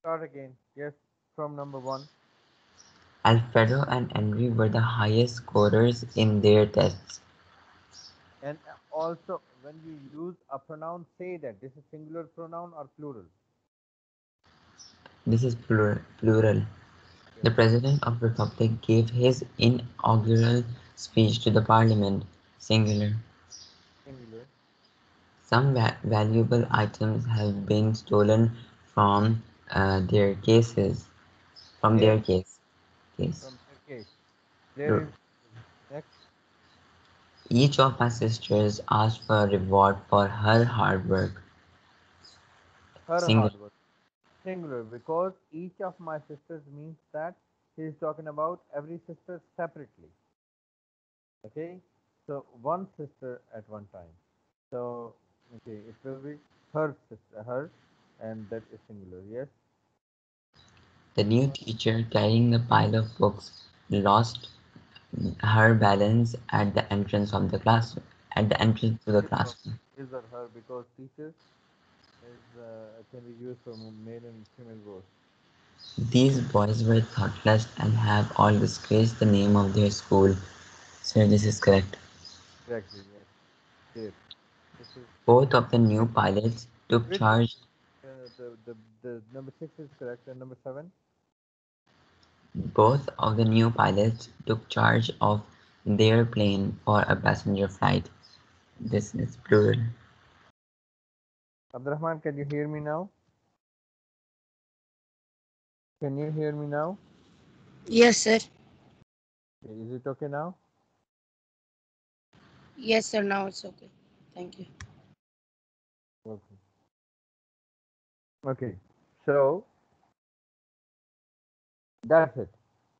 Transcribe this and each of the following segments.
Start again. Yes, from number one. Alfredo and Henry were the highest scorers in their tests. And also, when you use a pronoun, say that this is singular pronoun or plural. This is plural. plural. The President of the Republic gave his inaugural speech to the Parliament. Singular. Singular. Some va valuable items have been stolen from uh, their cases. From their case. case. From their case. There is next. Each of my sisters asked for a reward for her hard work. Her Singular. hard work. Singular, because each of my sisters means that he is talking about every sister separately. Okay, so one sister at one time. So okay, it will be her sister, her, and that is singular. Yes. The new teacher carrying the pile of books lost her balance at the entrance of the classroom. At the entrance to the classroom. His or her because teacher is uh, can be used for male and female both. These boys were thoughtless and have all disgraced the name of their school. So this is correct. Exactly, yes. Is Both of the new pilots took Which- charge. The, the the number six is correct and number seven. Both of the new pilots took charge of their plane for a passenger flight. This is plural. Abdurrahman, can you hear me now? Can you hear me now? Yes, sir. Is it okay now? Yes, sir. Now it's okay. Thank you. Okay. So that's it.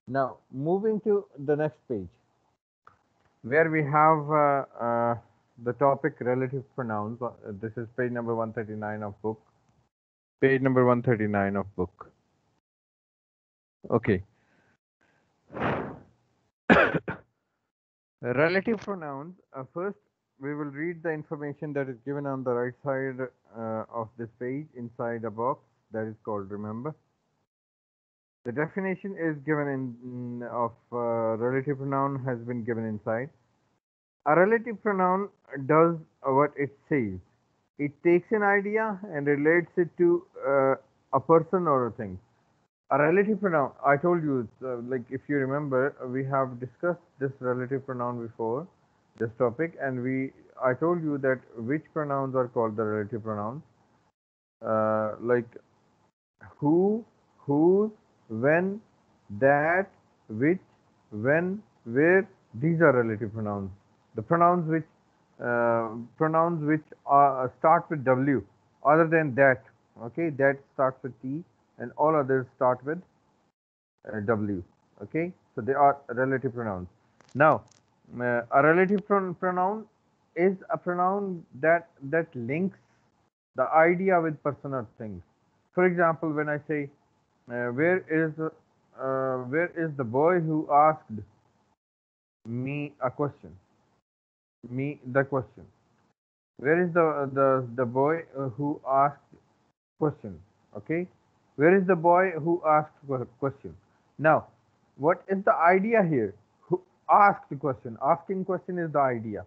Now moving to the next page, where we have uh, uh, the topic relative pronouns. Uh, This is page number 139 of book. Page number 139 of book. Okay. relative pronouns. Uh, first, we will read the information that is given on the right side uh, of this page inside a box that is called remember. The definition is given in mm, of uh, relative pronoun has been given inside. A relative pronoun does what it says. It takes an idea and relates it to uh, a person or a thing. A relative pronoun, I told you, uh, like if you remember, we have discussed this relative pronoun before, this topic, and we, I told you that which pronouns are called the relative pronouns, uh, like who, whose, when, that, which, when, where. These are relative pronouns. The pronouns which uh, pronouns which are, start with W, other than that, okay, that starts with T, and all others start with uh, W. Okay, so they are relative pronouns. Now, uh, a relative pron- pronoun is a pronoun that that links the idea with person or things. For example, when I say, uh, "Where is uh, where is the boy who asked me a question?" Me the question. Where is the the the boy uh, who asked question? Okay, where is the boy who asked que- question? Now, what is the idea here? Asked the question? Asking question is the idea,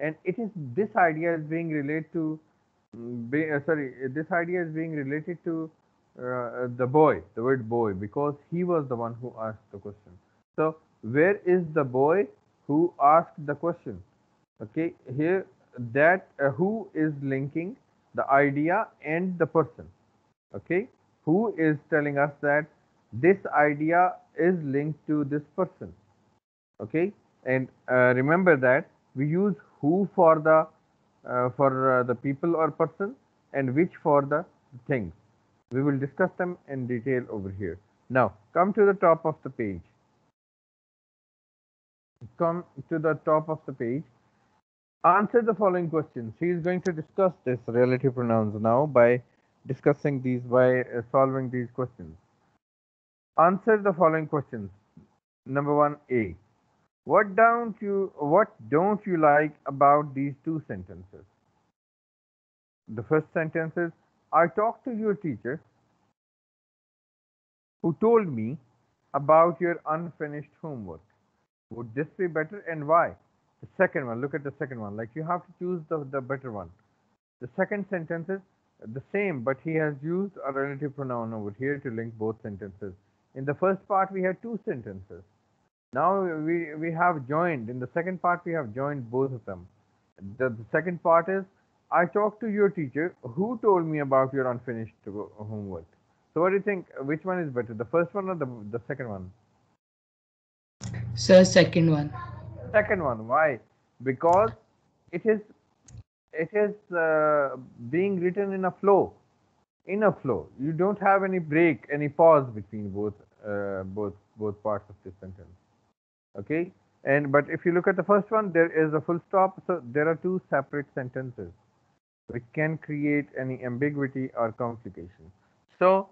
and it is this idea is being related to, mm, be, uh, sorry, uh, this idea is being related to uh, the boy, the word boy, because he was the one who asked the question. So, where is the boy who asked the question? Okay, here that uh, who is linking the idea and the person. Okay, who is telling us that this idea is linked to this person okay? And uh, remember that we use who for the uh, for uh, the people or person and which for the things we will discuss them in detail over here. Now come to the top of the page. Come to the top of the page. Answer the following questions. She is going to discuss this relative pronouns now by discussing these by uh, solving these questions. Answer the following questions. Number 1a what don't you what don't you like about these two sentences the first sentence is i talked to your teacher who told me about your unfinished homework. Would this be better and why? The second one, look at the second one. Like you have to choose the, the better one. The second sentence is the same, but he has used a relative pronoun over here to link both sentences. In the first part, we had two sentences. Now we, we have joined. In the second part, we have joined both of them. The, the second part is, I talked to your teacher who told me about your unfinished homework. So what do you think? Which one is better, the first one or the, the second one? Sir, second one. Second one. Why? Because it is it is uh, being written in a flow. In a flow, you don't have any break, any pause between both uh, both both parts of this sentence. Okay. And but if you look at the first one, there is a full stop. So there are two separate sentences, which can create any ambiguity or complication. So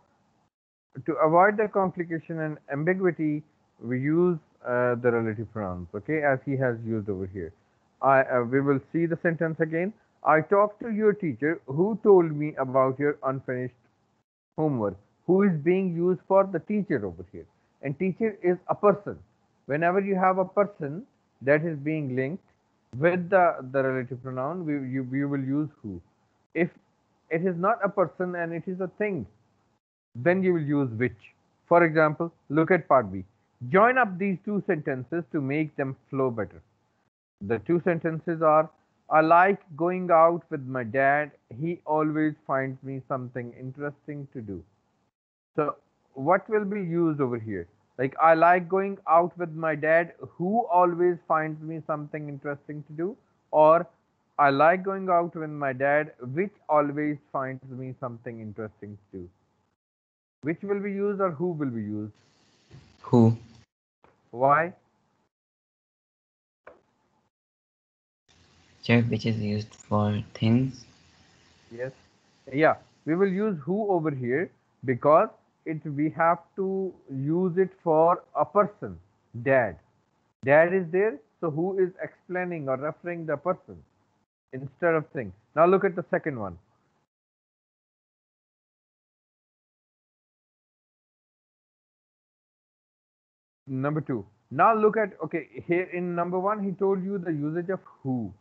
to avoid the complication and ambiguity, we use uh, the relative pronouns, okay, as he has used over here. I, uh, we will see the sentence again. I talked to your teacher who told me about your unfinished homework, who is being used for the teacher over here. And teacher is a person. Whenever you have a person that is being linked with the, the relative pronoun, we, you, we will use who. If it is not a person and it is a thing, then you will use which. For example, look at part B. Join up these two sentences to make them flow better. The two sentences are, I like going out with my dad. He always finds me something interesting to do. So what will be used over here? Like, I like going out with my dad who always finds me something interesting to do. Or I like going out with my dad which always finds me something interesting to do. Which will be used or who will be used? Who? Why? Check which is used for things. Yes. Yeah, we will use who over here because it we have to use it for a person, dad. Dad is there, so who is explaining or referring the person instead of thing. Now look at the second one. number two now look at okay here in number one he told you the usage of who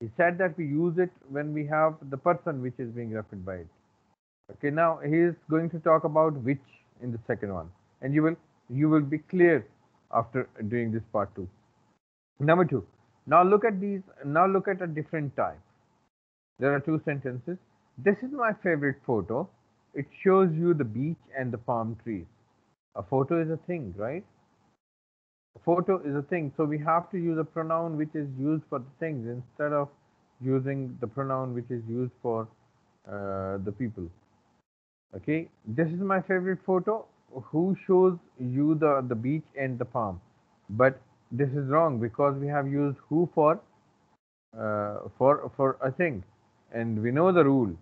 he said that we use it when we have the person which is being referred by it okay now he is going to talk about which in the second one. And you will you will be clear after doing this part two. Number two now look at these now look at a different type. There are two sentences. This is my favorite photo. It shows you the beach and the palm trees. A photo is a thing right? A photo is a thing. So we have to use a pronoun which is used for the things instead of using the pronoun which is used for uh, the people okay this is my favorite photo who shows you the the beach and the palm but this is wrong because we have used who for uh, for for a thing and we know the rule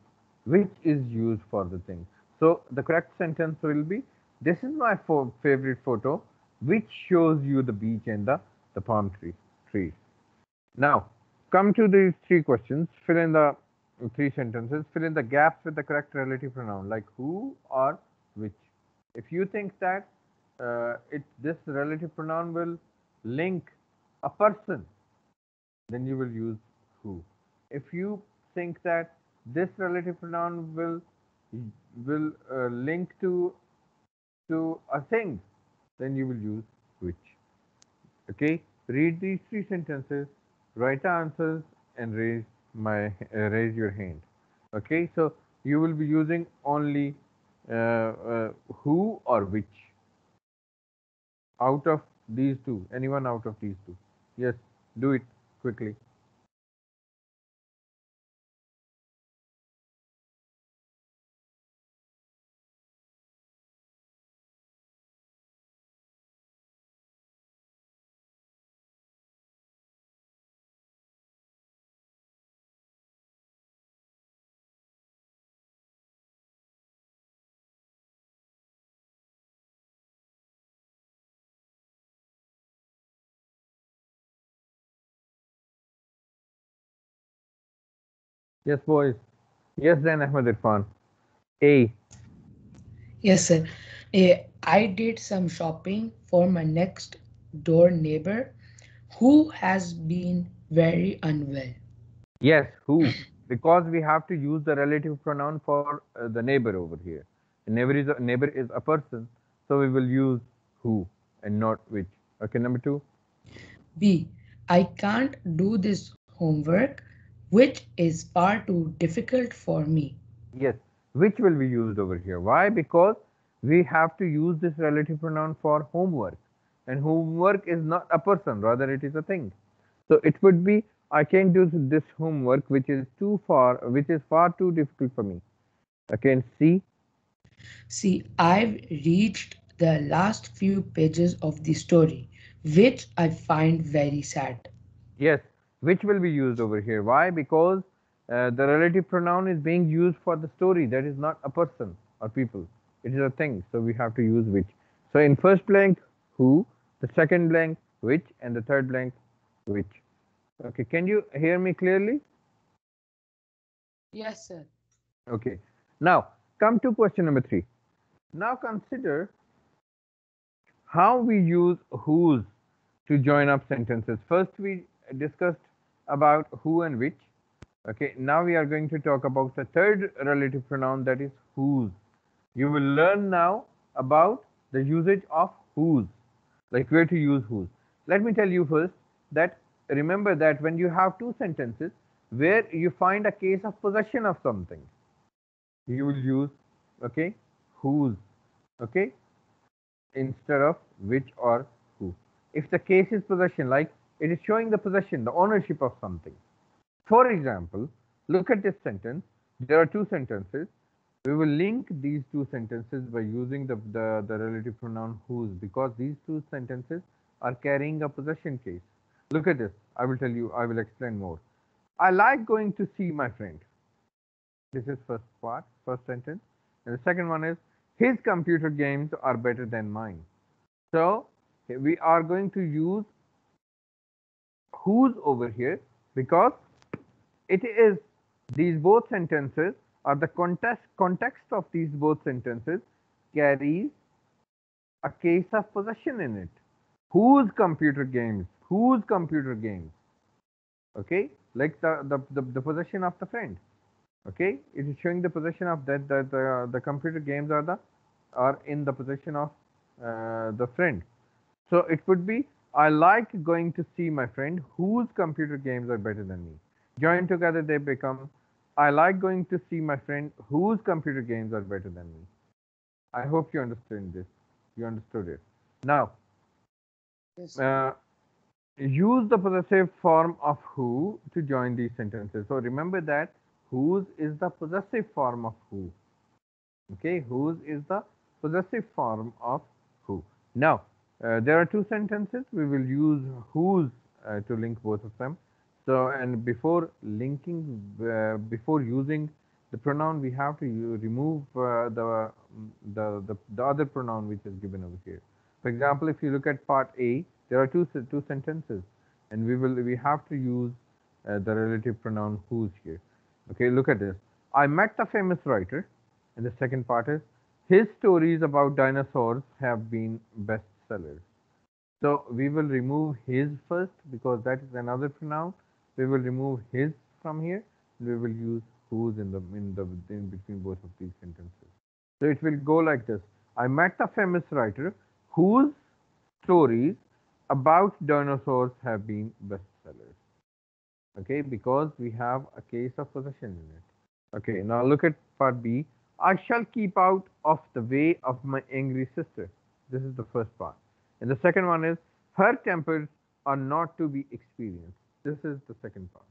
which is used for the thing so the correct sentence will be this is my favorite photo which shows you the beach and the, the palm tree, trees. Now, come to these three questions. Fill in the three sentences. Fill in the gaps with the correct relative pronoun, like who or which. If you think that uh, it this relative pronoun will link a person, then you will use who. If you think that this relative pronoun will will uh, link to to a thing, then you will use which. Okay, read these three sentences, write answers, and raise my uh, raise your hand. Okay, so you will be using only uh, uh, who or which out of these two, anyone out of these two. Yes, do it quickly. Yes, boys. Yes, then Ahmed Irfan. A. Yes, sir. A, I did some shopping for my next door neighbor who has been very unwell. Yes, who? Because we have to use the relative pronoun for uh, the neighbor over here. Neighbor is a neighbor is a person, so we will use who and not which. Okay, number two. B. I can't do this homework, which is far too difficult for me. Yes, which will be used over here. Why? Because we have to use this relative pronoun for homework, and homework is not a person, rather it is a thing. So it would be I can't do this homework, which is too far, which is far too difficult for me. And C. See, I've reached the last few pages of the story, which I find very sad. Yes, which will be used over here. Why? Because uh, the relative pronoun is being used for the story. That is not a person or people. It is a thing. So we have to use which. So in first blank, who, the second blank, which, and the third blank, which. Okay, can you hear me clearly? Yes, sir. Okay. Now, come to question number three. Now consider how we use whose to join up sentences. First, we discussed about who and which. Okay, now we are going to talk about the third relative pronoun that is whose. You will learn now about the usage of whose, like where to use whose. Let me tell you first that remember that when you have two sentences where you find a case of possession of something, you will use, okay, whose, okay, instead of which or who. If the case is possession, like it is showing the possession, the ownership of something. For example, look at this sentence. There are two sentences. We will link these two sentences by using the, the, the relative pronoun whose because these two sentences are carrying a possession case. Look at this. I will tell you, I will explain more. I like going to see my friend. This is first part, first sentence. And the second one is, his computer games are better than mine. So we are going to use whose over here because it is these both sentences or the context context of these both sentences carries a case of possession in it. Whose computer games? Whose computer games? Okay, like the the, the, the possession of the friend. Okay, it is showing the possession of that that the, the computer games are the are in the possession of uh, the friend. So it would be I like going to see my friend whose computer games are better than me. Joined together, they become I like going to see my friend whose computer games are better than me. I hope you understand this. You understood it. Now, Yes. uh, use the possessive form of who to join these sentences. So remember that whose is the possessive form of who. Okay, whose is the possessive form of who. Now, uh, there are two sentences. We will use whose uh, to link both of them. So, and before linking, uh, before using the pronoun, we have to remove uh, the, the the the other pronoun which is given over here. For example, if you look at part A, there are two two sentences, and we will we have to use uh, the relative pronoun whose here. Okay, look at this. I met the famous writer, and the second part is his stories about dinosaurs have been So we will remove his first because that is another pronoun. We will remove his from here. We will use whose in the in the in between both of these sentences. So it will go like this. I met a famous writer whose stories about dinosaurs have been bestsellers. Okay, because we have a case of possession in it. Okay, now look at part B. I shall keep out of the way of my angry sister. This is the first part. And the second one is her tempers are not to be experienced. This is the second part.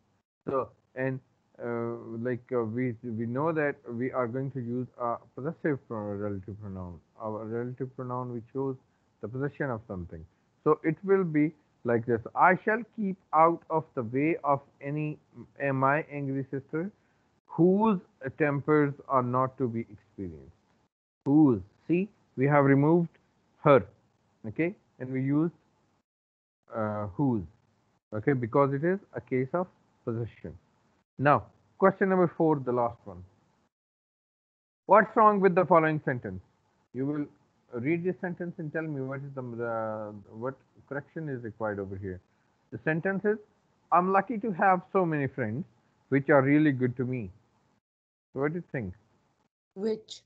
So, and uh, like uh, we we know that we are going to use a possessive pro- relative pronoun, a relative pronoun which shows the possession of something. So it will be like this: I shall keep out of the way of any uh, my angry sister, whose tempers are not to be experienced. Whose? See, we have removed her, okay, and we used uh, whose, okay, because it is a case of possession. Now, question number four, the last one. What's wrong with the following sentence? You will read this sentence and tell me what is the, what correction is required over here. The sentence is, I'm lucky to have so many friends which are really good to me. So what do you think? Which?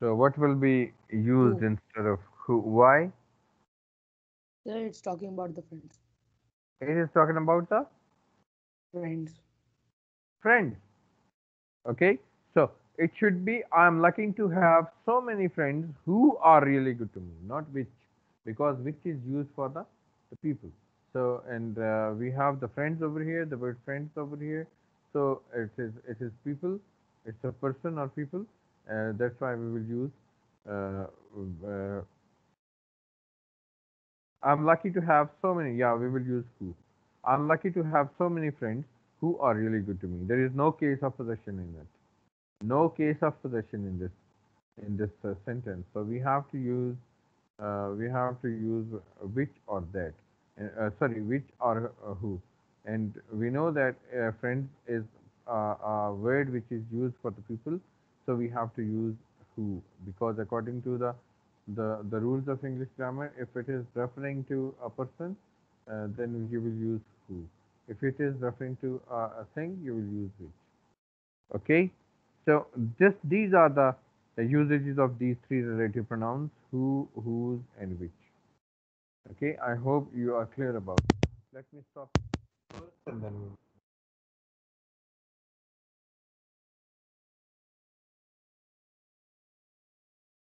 So what will be used Who. instead of who? Why? It's talking about the friends. It is talking about the Friends. friends. Okay, so it should be I'm lucky to have so many friends who are really good to me, not which, because which is used for the, the people. So and uh, we have the friends over here, the word friends over here. So it is it is people, it's a person or people. Uh, that's why we will use. Uh, uh, I'm lucky to have so many. Yeah, we will use who. I'm lucky to have so many friends who are really good to me. There is no case of possession in it. No case of possession in this in this uh, sentence. So we have to use uh, we have to use which or that. Uh, sorry, which or uh, who. And we know that friends is uh, a word which is used for the people. So we have to use who because according to the the the rules of English grammar, if it is referring to a person, uh, then you will use who. If it is referring to uh, a thing, you will use which. Okay, so just these are the, the usages of these three relative pronouns: who, whose, and which. Okay, I hope you are clear about it. Let me stop first, and then we'll.